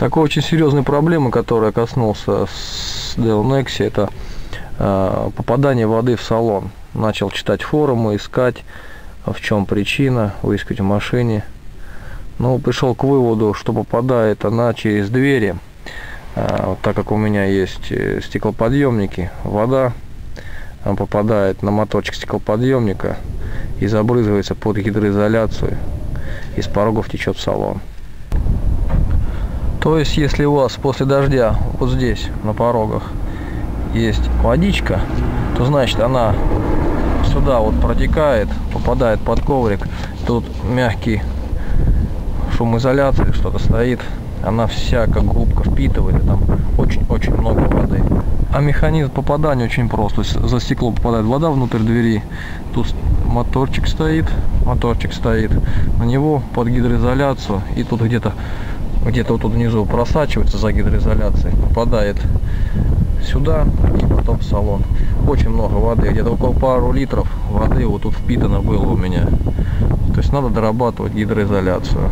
Такой очень серьезной проблемы, которая коснулся с Dell это э, попадание воды в салон. Начал читать форумы, искать, в чем причина, выискать в машине. Ну, пришел к выводу, что попадает она через двери. Э, так как у меня есть э, стеклоподъемники, вода попадает на моторчик стеклоподъемника и забрызгивается под гидроизоляцию. Из порогов течет в салон. То есть, если у вас после дождя вот здесь, на порогах, есть водичка, то значит она сюда вот протекает, попадает под коврик. Тут мягкий шумоизоляция, что-то стоит. Она вся как губка впитывает, и там очень-очень много воды. А механизм попадания очень прост. То есть за стекло попадает вода внутрь двери. Тут моторчик стоит, моторчик стоит. На него под гидроизоляцию. И тут где-то где-то вот тут внизу просачивается за гидроизоляцией, попадает сюда и потом в салон. Очень много воды, где-то около пару литров воды вот тут впитано было у меня. То есть надо дорабатывать гидроизоляцию.